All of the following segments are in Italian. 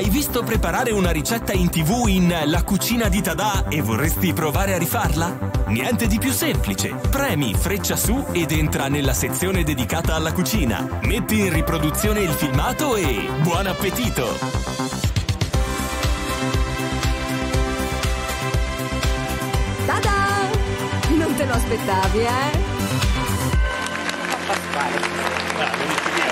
Hai visto preparare una ricetta in tv in La cucina di Tada e vorresti provare a rifarla? Niente di più semplice. Premi freccia su ed entra nella sezione dedicata alla cucina. Metti in riproduzione il filmato e buon appetito! Tada! Non te lo aspettavi, eh?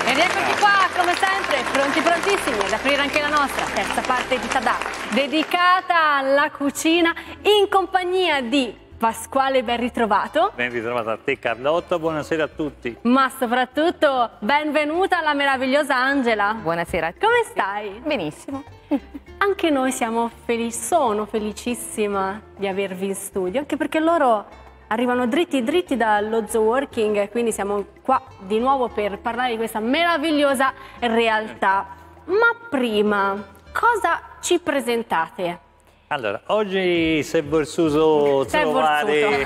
Ed eccoci qua, come sempre, pronti prontissimi ad aprire anche la nostra terza parte di Tadà, dedicata alla cucina in compagnia di Pasquale ben ritrovato. Ben ritrovata a te Carlotta, buonasera a tutti. Ma soprattutto benvenuta alla meravigliosa Angela. Buonasera. Come stai? Benissimo. Anche noi siamo felici, sono felicissima di avervi in studio, anche perché loro arrivano dritti dritti dallo zoo working, quindi siamo qua di nuovo per parlare di questa meravigliosa realtà. Ma prima, cosa ci presentate? Allora, oggi si è versuto trovare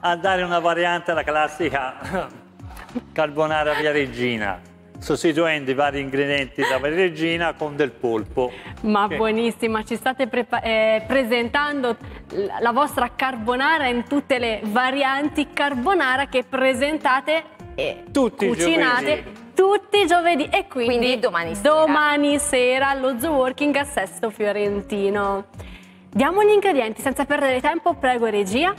a dare una variante alla classica carbonara via regina, sostituendo i vari ingredienti da regina con del polpo. Ma Che- buonissima, ci state prepa- eh, presentando la vostra carbonara in tutte le varianti carbonara che presentate e Tutti cucinate giovedì. tutti i giovedì e quindi, Quindi domani sera. domani sera allo Zoo Working a Sesto Fiorentino. Diamo gli ingredienti senza perdere tempo, prego regia.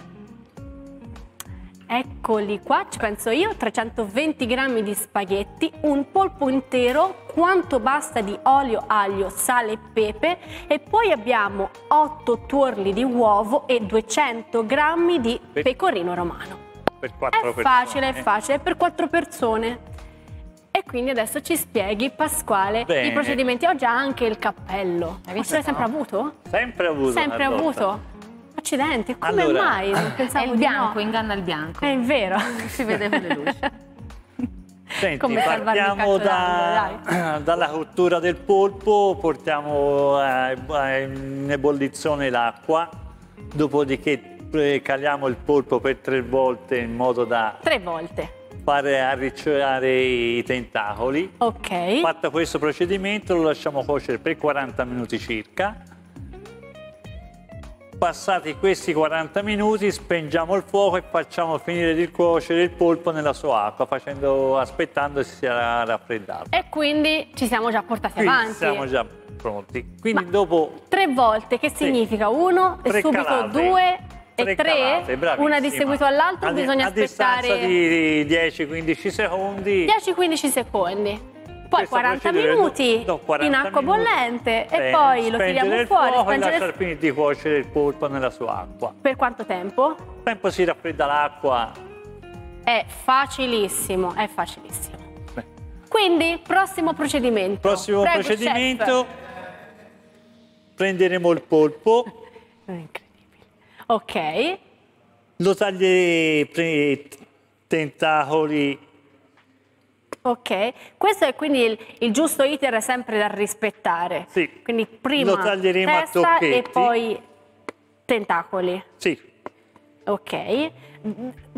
Eccoli qua, ci penso io, 320 grammi di spaghetti, un polpo intero, quanto basta di olio, aglio, sale e pepe e poi abbiamo 8 tuorli di uovo e 200 grammi di Pe- pecorino romano. Per quattro È persone. facile, è facile, per 4 persone. E quindi adesso ci spieghi, Pasquale, Bene. i procedimenti. Oggi ha anche il cappello. Ma visto? ce l'hai sempre avuto? Sempre avuto. Sempre avuto? Accidenti, come Allora, mai? Non È Pensavo il di bianco, no. inganna il bianco. È vero. Si vede con le luci. Senti, Come il partiamo da- d'angolo, dalla cottura del polpo, portiamo eh, eh, in ebollizione l'acqua, dopodiché eh, caliamo il polpo per tre volte in modo da Tre volte. fare arricciare i tentacoli. Ok. Fatto questo procedimento lo lasciamo cuocere per 40 minuti circa. Passati questi 40 minuti spengiamo il fuoco e facciamo finire di cuocere il polpo nella sua acqua, facendo, aspettando che si sia raffreddato. E quindi ci siamo già portati Quindi avanti. siamo già pronti. Quindi Ma- dopo Tre volte, che Sì. significa? Uno e tre subito calate. due e Tre calate. Una di seguito all'altro, A di- bisogna a distanza aspettare di 10-15 secondi. 10-15 secondi. Poi Questa 40 procedura minuti dopo 40 in acqua minuti. bollente e Bene, poi lo tiriamo il fuori, fuoco e lasciare finire di cuocere il polpo nella sua acqua. per quanto tempo? Tempo si raffredda l'acqua. È facilissimo, è facilissimo. Beh. Quindi, prossimo procedimento. Prossimo Prego, procedimento, chef. prenderemo il polpo, Incredibile. Ok, lo taglieremo tentacoli, ok. Questo è quindi il, il giusto iter sempre da rispettare. Sì. Quindi prima Lo taglieremo a testa e tocchetti. poi tentacoli. sì, Ok.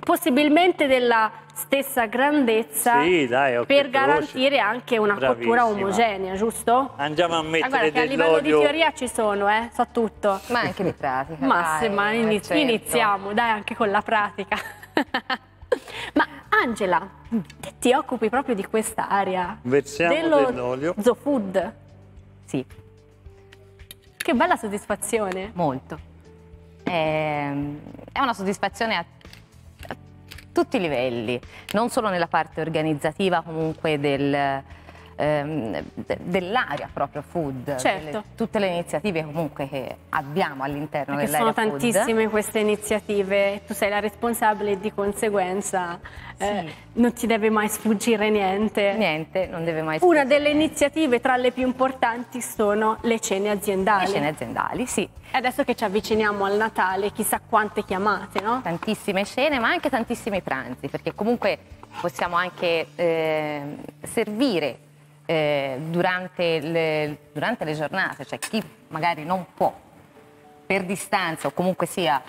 Possibilmente della stessa grandezza Sì, dai, per e garantire anche una cottura Bravissima. omogenea, giusto? andiamo a Ah, guarda mettere che a livello di teoria ci sono, eh, so tutto. Ma anche di pratica. Ma dai, se ma iniz- certo. iniziamo, dai, anche con la pratica. ma Angela, te ti occupi proprio di quest'area Versiamo dello dell'olio. Zoo Food. Sì, Che bella soddisfazione. molto. È, è una soddisfazione a, a tutti i livelli, non solo nella parte organizzativa comunque del, ehm, de- dell'area proprio food, Certo. delle- tutte le iniziative comunque che abbiamo all'interno dell'area sono food. tantissime queste iniziative, tu sei la responsabile e di conseguenza eh, Sì. non ti deve mai sfuggire niente. Niente, non deve mai Una sfuggire. delle iniziative tra le più importanti sono le cene aziendali. Le scene aziendali, sì, E adesso che ci avviciniamo al Natale, chissà quante chiamate, no? tantissime scene, ma anche tantissimi pranzi, perché comunque possiamo anche eh, servire eh, durante, le, durante le giornate, cioè chi magari non può per distanza o comunque sia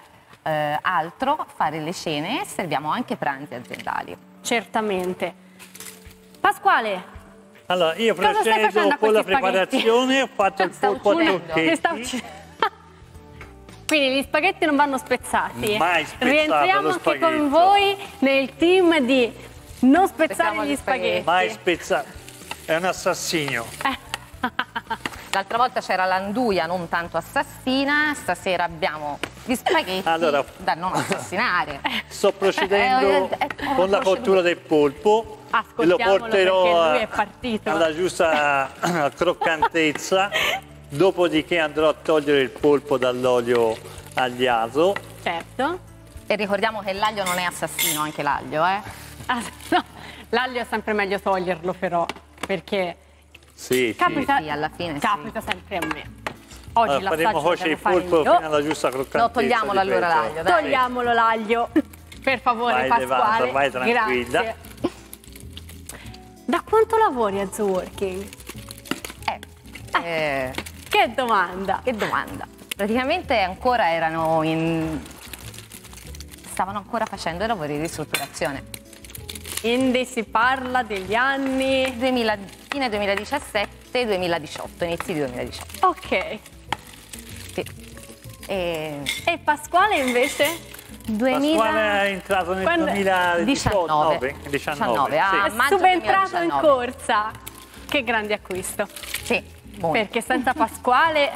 eh, altro fare le scene, serviamo anche pranzi aziendali. Certamente. Pasquale, Allora, io Cosa stai procedo con la preparazione, ho fatto il polpo a tocchetti. Quindi gli spaghetti non vanno spezzati. Mai spezzato Rientriamo anche con voi nel team di non spezzare Spezziamo gli gli spaghetti. spaghetti. Mai spezzato. È un assassino. L'altra volta c'era l'anduia non tanto assassina, stasera abbiamo gli spaghetti Allora- da non assassinare. Sto procedendo Eh, eh, eh, con la cottura del polpo. e Lo porterò alla giusta croccantezza. Dopodiché andrò a togliere il polpo dall'olio agliato. Certo. E ricordiamo che l'aglio non è assassino, anche l'aglio, eh? Ah, no, L'aglio è sempre meglio toglierlo però, perché Sì, sì. capita, sì, alla fine sì. capita sempre a me. Oggi Allora, faremo l'assaggio lo cuocere il polpo io. fino alla giusta croccantezza. No, togliamolo allora l'aglio, dai. Togliamolo l'aglio, per favore Vai, Pasquale. Levata, vai tranquilla. Grazie. Da quanto lavori a The Working? Eh, eh, Che domanda! che domanda. Praticamente ancora erano in... stavano ancora facendo i lavori di ristrutturazione. Quindi si parla degli anni... 2000 fine 2017-2018, inizi di 2018. Ok. Sì. E... E Pasquale invece? 2000... Pasquale è entrato nel Quando- 2019. 19. 19, ah, sì. È subentrato in 2019. corsa. Che grande acquisto. Sì, molto. Perché senza Pasquale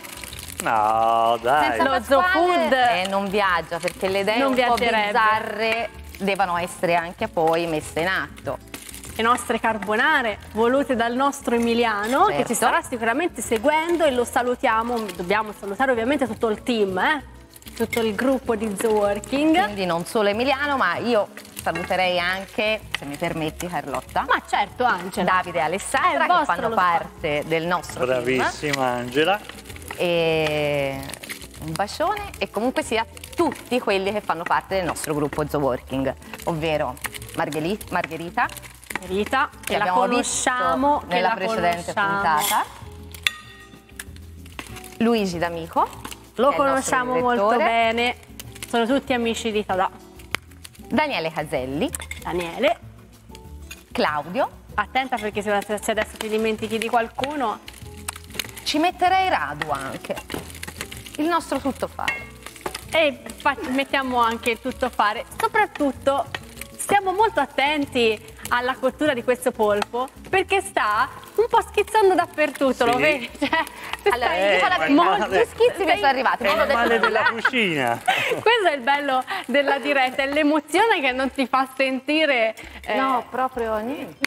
No, dai. Senza Lo Pasquale, Zofood eh, non viaggia perché le idee non un po' viaggerebbe. bizzarre devono essere anche poi messe in atto. le nostre carbonare volute dal nostro Emiliano che Certo. ci starà sicuramente seguendo e lo salutiamo, dobbiamo salutare ovviamente tutto il team, eh? tutto il gruppo di The Working. Quindi non solo Emiliano, ma io saluterei anche, se mi permetti Carlotta, Ma certo Angela, Davide e È Alessandra che fanno parte del nostro team. Bravissima Angela. E un bacione e comunque sia tutti quelli che fanno parte del nostro gruppo The Working, ovvero Margheli- Margherita, Rita, che che la conosciamo nella la precedente conosciamo. puntata, Luigi D'Amico, Lo conosciamo molto bene, sono tutti amici di Tada. Daniele Caselli, Daniele, Claudio, attenta perché se se adesso ti dimentichi di qualcuno, ci metterei Radu anche, il nostro tuttofare. E mettiamo anche il tuttofare. Soprattutto stiamo molto attenti alla cottura di questo polpo perché sta un po' schizzando dappertutto, lo Sì. vedi? Cioè, Allora, stai- male. due schizzi mi sono arrivati, È il male della cucina. Questo è il bello della diretta, è l'emozione che non ti fa sentire... eh, No, proprio niente.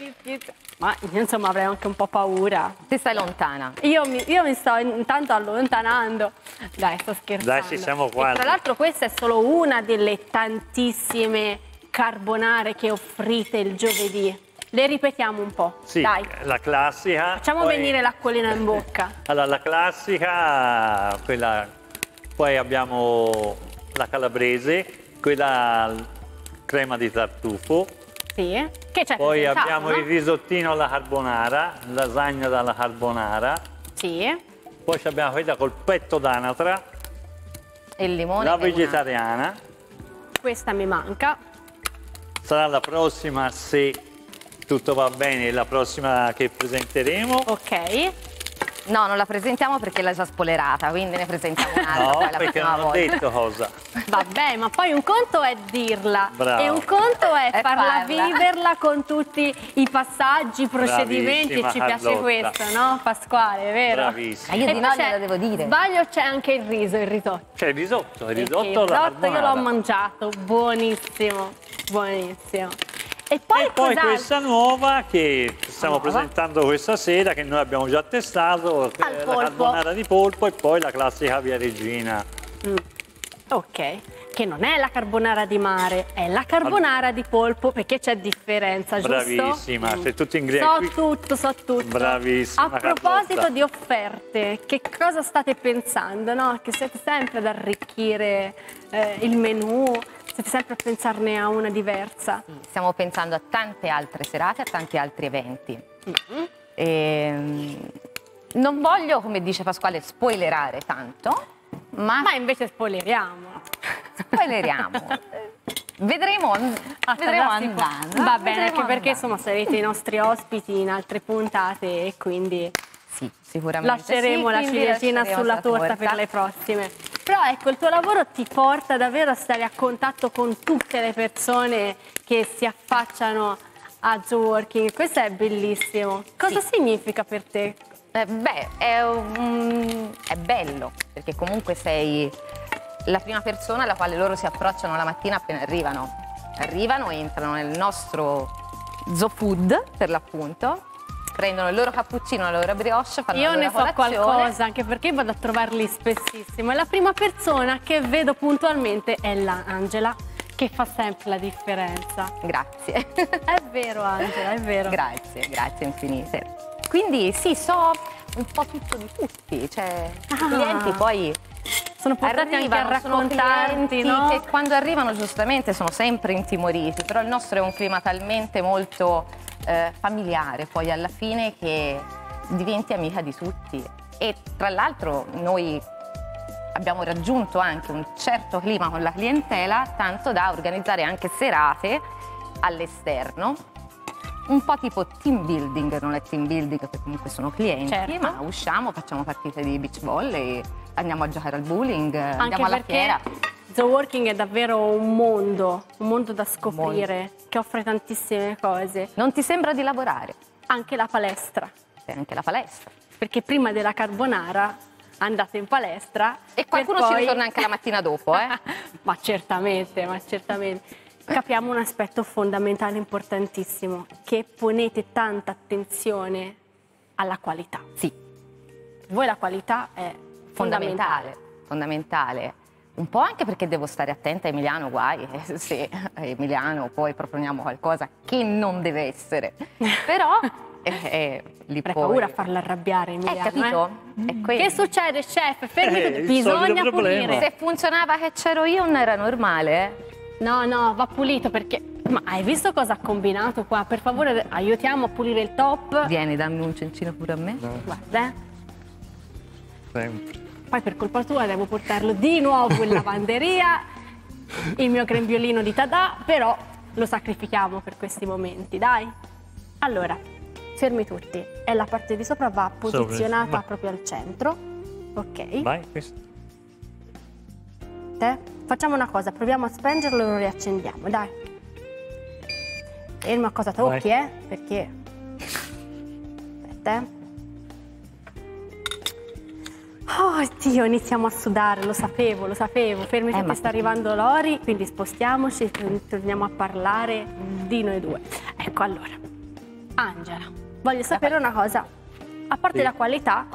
Ma io insomma avrei anche un po' paura. Ti stai lontana. Io mi, io mi sto intanto allontanando. Dai, sto scherzando. Dai, ci siamo quasi. tra l'altro questa è solo una delle tantissime carbonare che offrite il giovedì. Le ripetiamo un po'. Sì, Dai, la classica. facciamo poi- venire l'acquolina in bocca. Allora, la classica, quella, poi abbiamo la calabrese, quella crema di tartufo, Sì. Che c'è? poi abbiamo il risottino alla carbonara, lasagna dalla carbonara, Sì. poi abbiamo quella col petto d'anatra, il limone. la vegetariana, Questa mi manca. sarà la prossima se tutto va bene, la prossima che presenteremo. Ok. No, non la presentiamo perché l'ha già spoilerata, quindi ne presentiamo un'altra No, poi la perché non ho volta. detto cosa. Vabbè, ma poi un conto è dirla Bravo. e un conto è, È farla farla. viverla con tutti i passaggi, i procedimenti. Bravissima, Ci piace Carlotta. questo, no Pasquale, vero? Bravissima. Ma io di no glielo devo dire. Sbaglio c'è anche il riso, il risotto. C'è il risotto, il risotto il risotto io l'ho mangiato, buonissimo, buonissimo. E poi, E poi questa nuova che stiamo Nuova. presentando questa sera, che noi abbiamo già testato, la carbonara di polpo e poi la classica via regina. Ok, che non è la carbonara di mare, è la carbonara di polpo, perché c'è differenza, giusto? Bravissima, Mm. c'è tutto in So greco. tutto, so tutto. Bravissima, A proposito Carlotta. di offerte, che cosa state pensando? No? Che siete sempre ad arricchire eh, il menù, siete sempre a pensarne a una diversa. Stiamo pensando a tante altre serate, a tanti altri eventi. Ehm, non voglio, come dice Pasquale, spoilerare tanto, ma, Ma invece spoileriamo. Spoileriamo. Vedremo, vedremo andando. Va bene, anche perché andando. insomma sarete i nostri ospiti in altre puntate e quindi Sì, sicuramente lasceremo sì, la ciliegina sulla la torta per le prossime. Però ecco, il tuo lavoro ti porta davvero a stare a contatto con tutte le persone che si affacciano a Zoo Working. Questo è bellissimo. Cosa significa per te? Eh, beh, è, un- è bello, perché comunque sei la prima persona alla quale loro si approcciano la mattina appena arrivano. Arrivano, entrano nel nostro Zoo Food, per l'appunto, prendono il loro cappuccino, la loro brioche, fanno Io la ne loro so colazione. qualcosa, anche perché vado a trovarli spessissimo. E la prima persona che vedo puntualmente è l'Angela, che fa sempre la differenza. Grazie. È vero, Angela, è vero. grazie, grazie infinite. Quindi sì, so un po' tutto di tutti, cioè Ah. i clienti poi Sono portati anche a arrivano, raccontarti, no? che quando arrivano giustamente sono sempre intimoriti, però il nostro è un clima talmente molto eh, familiare poi alla fine che diventi amica di tutti e tra l'altro noi abbiamo raggiunto anche un certo clima con la clientela tanto da organizzare anche serate all'esterno un po' tipo team building, non è team building perché comunque sono clienti, Certo. ma usciamo, facciamo partite di beach volley, andiamo a giocare al bowling, Anche andiamo alla fiera. The Working è davvero un mondo, un mondo da scoprire, che offre tantissime cose. Non ti sembra di lavorare? Anche la palestra, C'è anche la palestra. perché prima della carbonara andate in palestra E qualcuno ci poi- ritorna anche la mattina dopo, eh? ma certamente, ma certamente. Capiamo un aspetto fondamentale, importantissimo, che ponete tanta attenzione alla qualità. Sì, voi la qualità è fondamentale. fondamentale. Un po' anche perché devo stare attenta a Emiliano, guai, se Emiliano poi proponiamo qualcosa che non deve essere. Però eh, eh, poi... paura a farla arrabbiare Eh, Emiliano. capito? eh. Quello. Che succede, chef? Fermi Eh, Bisogna problema. pulire. Se funzionava che c'ero io non era normale, eh? No, no, va pulito perché... Ma hai visto cosa ha combinato qua? Per favore aiutiamo a pulire il top. Vieni, dammi un cencino pure a me. Guarda, eh. Sempre. Poi per colpa tua devo portarlo di nuovo in lavanderia, il mio grembiolino di Tadà, però lo sacrifichiamo per questi momenti, dai. Allora, fermi tutti. E la parte di sopra va posizionata Vai. proprio al centro. Ok. Vai, questo. Te? Facciamo una cosa, proviamo a spengerlo e lo riaccendiamo, dai. Fermo a cosa tocchi, Vai. eh? Perché... Aspetta, eh. Oh Dio, iniziamo a sudare, lo sapevo, lo sapevo. Fermi Eh, ma- sta arrivando Lori, quindi spostiamoci e torniamo a parlare di noi due. Ecco, allora. Angela, voglio sapere una cosa. A parte Sì. la qualità,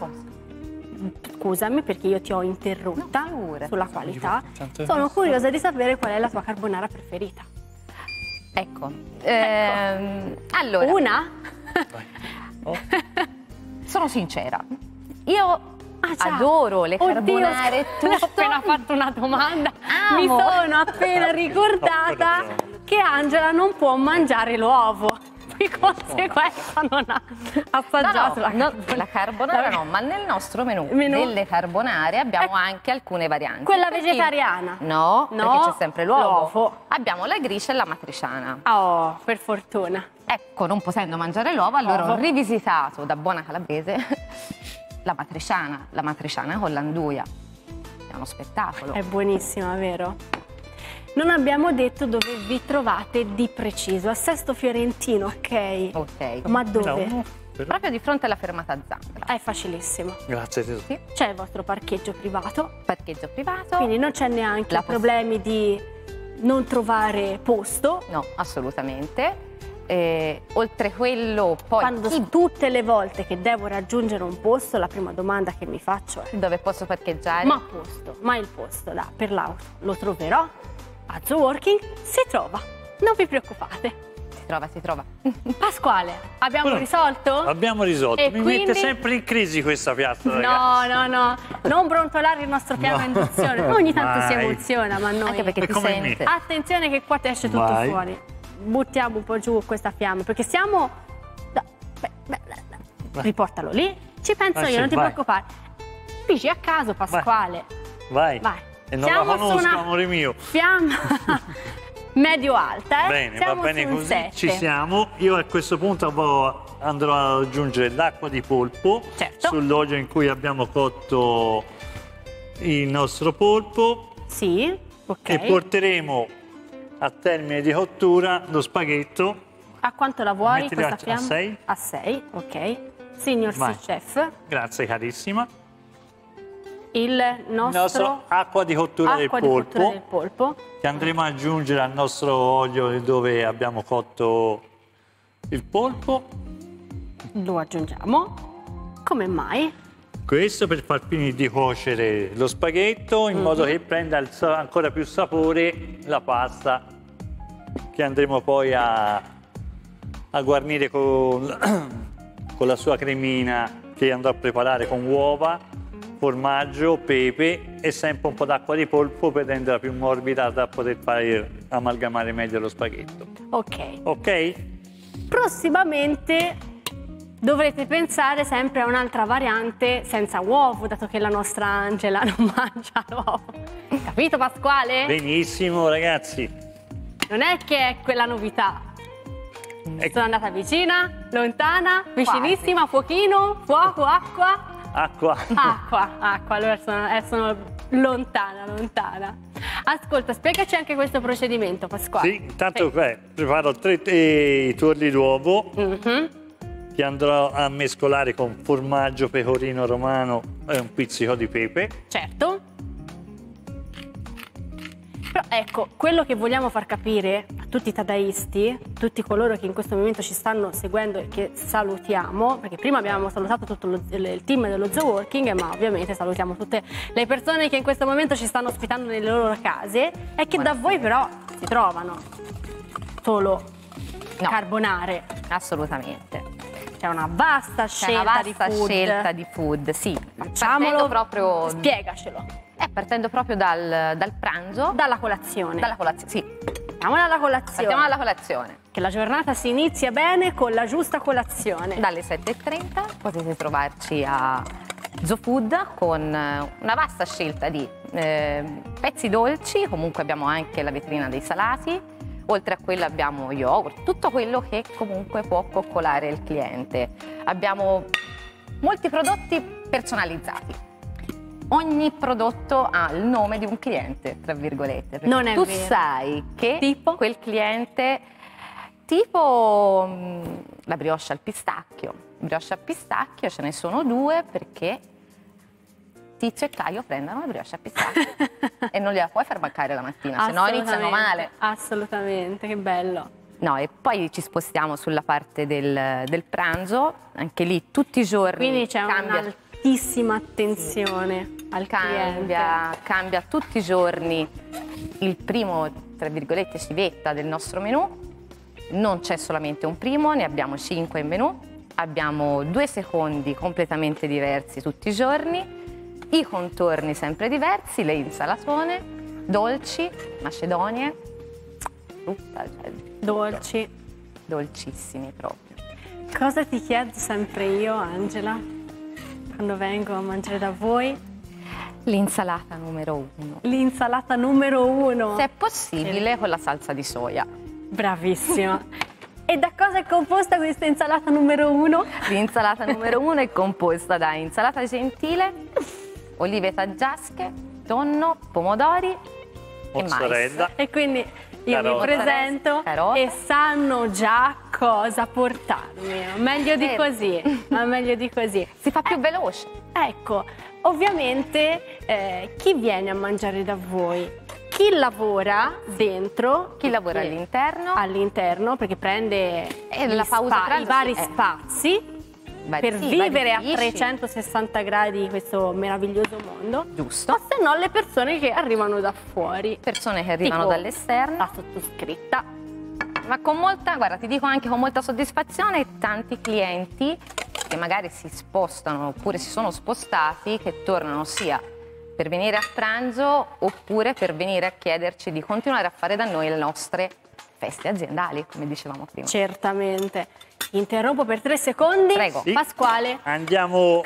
scusami perché io ti ho interrotta No, sulla qualità, sono curiosa di sapere qual è la tua carbonara preferita. Ecco. ehm, allora, Una? Oh, sono sincera. Io Ah, già. adoro le Oddio, carbonare tutto. Ho appena fatto una domanda. Amo. Mi sono appena ricordata che Angela non può mangiare l'uovo. Di conseguenza non ha assaggiato No, la no, no, carbonara. la carbonara no, ma nel nostro menù, Menù? delle carbonare abbiamo Eh, anche alcune varianti. quella Per chi- vegetariana? No, No, perché c'è sempre l'uovo. Abbiamo la gricia e la matriciana. Oh, per fortuna. Ecco, non potendo mangiare l'uovo, allora ho rivisitato da buona calabrese la matriciana, la matriciana con l'anduia. È uno spettacolo. È buonissima, vero? Non abbiamo detto dove vi trovate di preciso. A Sesto Fiorentino, ok. Ok. Ma dove? no, Proprio di fronte alla fermata Zambra. È facilissimo. Grazie tesoro. Sì, C'è il vostro parcheggio privato, parcheggio privato. quindi non c'è neanche La problemi di non trovare posto. No, assolutamente. Eh, oltre quello, poi Quando chi- tutte le volte che devo raggiungere un posto, la prima domanda che mi faccio è: dove posso parcheggiare? ma posto, ma il posto là per l'auto lo troverò? A Zoo Working si trova, non vi preoccupate. Si trova, si trova. Pasquale, abbiamo Quello- risolto? Abbiamo risolto. E Mi quindi- mette sempre in crisi questa piazza, No, ragazzi. no, no, non brontolare il nostro piano No. induzione. Ogni tanto si Mai. emoziona, ma noi. Anche perché È ti come me. sente. Attenzione che qua ti esce tutto Vai. fuori. Buttiamo un po' giù questa fiamma, perché siamo. beh, beh. Riportalo lì. Ci penso Ah, io, non ti vai. preoccupare. Dici a caso, Pasquale. Vai. Vai. E non Siamo la conosco, amore mio. Fiamma. medio-alta, eh? Bene, Siamo va bene così, sette. ci siamo. Io a questo punto andrò ad aggiungere l'acqua di polpo Certo. sull'olio in cui abbiamo cotto il nostro polpo Sì, ok. e porteremo a termine di cottura lo spaghetto. A quanto la vuoi Mettili questa a- a fiamma? sei. A 6, ok. Signor Vai. chef, Grazie carissima. il Il nostro, nostro acqua di cottura del di polpo cottura del polpo. che andremo ad aggiungere al nostro olio dove abbiamo cotto il polpo. Lo aggiungiamo. Come mai? Questo per far finire di cuocere lo spaghetto in modo che prenda ancora più sapore la pasta che andremo poi a, a guarnire con, con la sua cremina che andrò a preparare con uova, formaggio, pepe e sempre un po' d'acqua di polpo per renderla più morbida da poter fare amalgamare meglio lo spaghetto. Ok. Ok? Prossimamente dovrete pensare sempre a un'altra variante senza uovo, dato che la nostra Angela non mangia l'uovo. Capito Pasquale? Benissimo ragazzi. Non è che è quella novità. Ecco. Sono andata vicina, lontana, vicinissima, fuochino, fuoco, acqua. Acqua. Acqua, acqua, allora sono, eh, sono lontana, lontana. Ascolta, spiegaci anche questo procedimento, Pasquale. Sì, intanto beh, preparo tre eh, tuorli d'uovo Mhm. che andrò a mescolare con formaggio pecorino romano e un pizzico di pepe. Certo. Però ecco, quello che vogliamo far capire a tutti i tadaisti, tutti coloro che in questo momento ci stanno seguendo e che salutiamo, perché prima abbiamo salutato tutto lo- il team dello Zoo Working, ma ovviamente salutiamo tutte le persone che in questo momento ci stanno ospitando nelle loro case, è che da voi però si trovano solo No. carbonare. Assolutamente. C'è una vasta scelta una vasta di food. scelta di food, sì. Facciamolo proprio, Spiegacelo. Partendo proprio dal, dal pranzo, Dalla colazione. dalla colazione. Sì, Partiamo dalla colazione. partiamo dalla colazione. Che la giornata si inizia bene con la giusta colazione. Dalle 7.30 potete trovarci a ZooFood con eh, una vasta scelta di eh, pezzi dolci, comunque abbiamo anche la vetrina dei salati, oltre a quello abbiamo yogurt, tutto quello che comunque può coccolare il cliente. Abbiamo molti prodotti personalizzati. Ogni prodotto ha il nome di un cliente, tra virgolette. perché Non è tu vero. sai che Tipo? quel cliente tipo mm, la brioche al pistacchio. Brioche al pistacchio ce ne sono due perché Tizio e Caio prendono la brioche al pistacchio e non gliela puoi far mancare la mattina, se no iniziano male. Assolutamente, che bello. No, e poi ci spostiamo sulla parte del, del pranzo, anche lì tutti i giorni Quindi c'è cambia, un'altissima attenzione al cambia, cambia tutti i giorni il primo, tra virgolette, civetta del nostro menù. Non c'è solamente un primo, ne abbiamo cinque in menù. Abbiamo due secondi completamente diversi tutti i giorni, i contorni sempre diversi, le insalatone, dolci, macedonie, frutta, cioè cliente. Dolci. dolcissimi proprio. Cosa ti chiedo sempre io, Angela, quando vengo a mangiare da voi? L'insalata numero uno. L'insalata numero uno. Se è possibile con la salsa di soia. Bravissima. e da cosa è composta questa insalata numero uno? L'insalata numero uno è composta da insalata gentile, olive taggiasche, tonno, pomodori e mais. Mozzarella. E quindi io mi Carote. presento Carote. e sanno già cosa portarmi. Meglio di così, ma meglio di così. Si fa più veloce. Ecco, ovviamente eh, chi viene a mangiare da voi? Chi lavora dentro? Chi lavora all'interno? all'interno perché prende E la pausa spa- i vari eh. spazi Vari- per sì, vivere a vari uffici. 360 gradi questo meraviglioso mondo. Giusto. O se no le persone che arrivano da fuori. Persone che arrivano dall'esterno, La sottoscritta. ma con molta, guarda, ti dico anche con molta soddisfazione, tanti clienti che magari si spostano oppure si sono spostati, che tornano sia per venire a pranzo oppure per venire a chiederci di continuare a fare da noi le nostre feste aziendali, come dicevamo prima. Certamente. Interrompo per tre secondi. Prego. Sì. Pasquale. Andiamo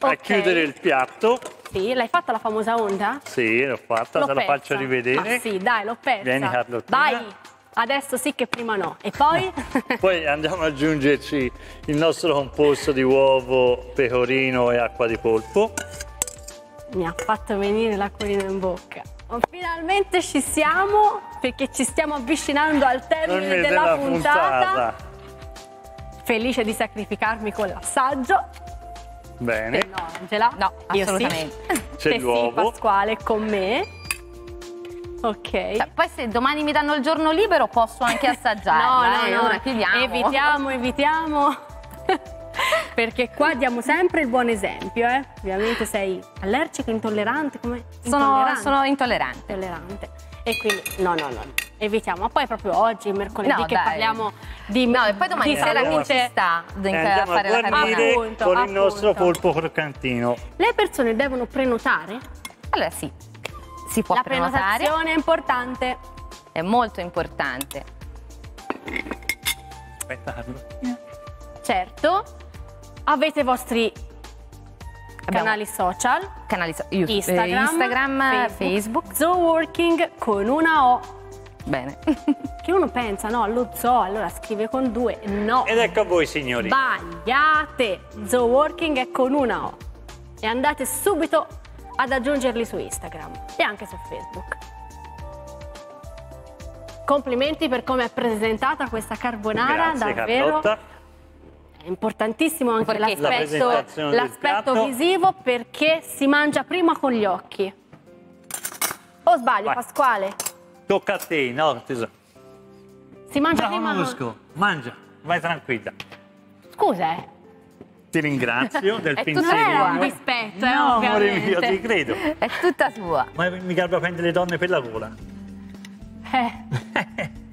a chiudere il piatto. Sì, l'hai fatta la famosa onda? Sì, l'ho fatta, te la faccio rivedere. Ma sì, dai, l'ho persa. Vieni, Carlottina. Vai, adesso sì che prima no. E poi? Poi andiamo ad aggiungerci il nostro composto di uovo, pecorino e acqua di polpo. Mi ha fatto venire l'acquolina in bocca. Oh, Finalmente ci siamo perché ci stiamo avvicinando al termine della, della puntata. Felice di sacrificarmi con l'assaggio. Bene. Te no, Angela? No, Io assolutamente. Sì. C'è Te sì, l'uovo. Pasquale con me. Ok. Cioè, poi se domani mi danno il giorno libero posso anche assaggiarla. eh, ora chiediamo. evitiamo, evitiamo. Perché qua diamo sempre il buon esempio, eh. Ovviamente sei allergico, intollerante, come? Sono, Intollerante. sono intollerante. intollerante. E quindi no, no, no, evitiamo. Ma poi proprio oggi, mercoledì, No, che dai. parliamo di No, e poi domani di sera chi salute. ci sta a andiamo a fare la guarnire carbonara? Appunto, con il nostro polpo croccantino. Le persone devono prenotare? Allora sì, si può La prenotare, prenotazione è importante. è molto importante. Aspetta, Carlo. Certo. Avete i vostri canali social, canali so- eh, Instagram, Instagram, Facebook. Zooworking con una O. Bene. Che uno pensa, no, lo zoo, allora scrive con due. No, Ed ecco a voi, signori. sbagliate. Zooworking è con una O. E andate subito ad aggiungerli su Instagram e anche su Facebook. Complimenti per come è presentata questa carbonara, Grazie, davvero. Carlotta. È importantissimo anche l'aspetto, l'aspetto visivo perché si mangia prima con gli occhi. O sbaglio, Vai. Pasquale? Tocca a te, no, tesoro. Si mangia La prima con... conosco. Mangia, vai tranquilla. Scusa, eh. Ti ringrazio del tutto Non era un dispetto, eh, No, amore mio, ti credo. È tutta sua. Ma mica va a prendere le donne per la gola. Eh.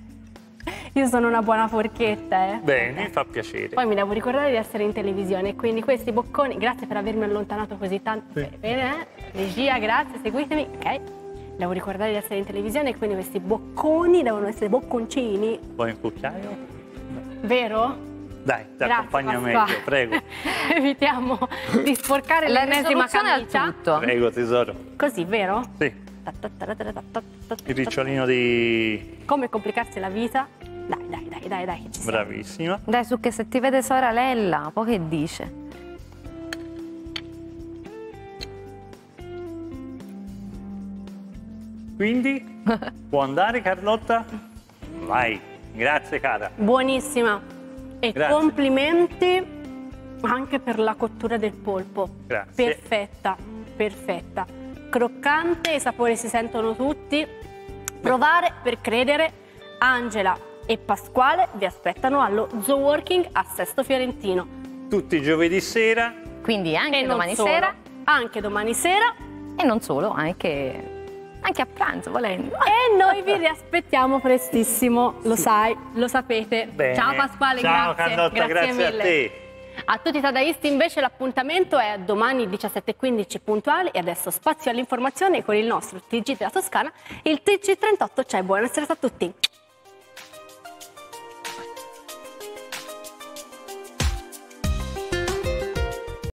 Io sono una buona forchetta, eh. Bene, fa piacere. Poi mi devo ricordare di essere in televisione, quindi questi bocconi, grazie per avermi allontanato così tanto. Sì. Bene, eh? Regia, grazie, seguitemi. Ok. Devo ricordare di essere in televisione e quindi questi bocconi devono essere bocconcini, Vuoi un cucchiaio? vero? Dai, ti Grazie, accompagno Pasquale. meglio, prego. Evitiamo di sporcare La l'ennesima risoluzione al camicia. tutto. Prego, tesoro. Così, vero? Sì, il ricciolino di... Come complicarsi la vita? Dai, dai, dai, dai, dai. Bravissima. Dai, su che se ti vede sorella, poi che dice? Quindi, può andare Carlotta? Vai, grazie cara. Buonissima. E Grazie. complimenti anche per la cottura del polpo. Grazie. Perfetta, perfetta. Croccante, i sapori si sentono tutti. Provare per credere. Angela e Pasquale vi aspettano allo Zoo Working a Sesto Fiorentino. Tutti i giovedì sera, Quindi anche domani solo, sera Anche domani sera. e non solo, anche, anche a pranzo volendo. E noi vi riaspettiamo prestissimo, lo sai, lo sapete. bene. Ciao Pasquale, Ciao grazie. Carlotta, grazie, mille. a te. A tutti i tadaisti invece l'appuntamento è domani 17.15 puntuali e adesso spazio all'informazione con il nostro TG della Toscana, il TG38. Ciao, buona serata a tutti.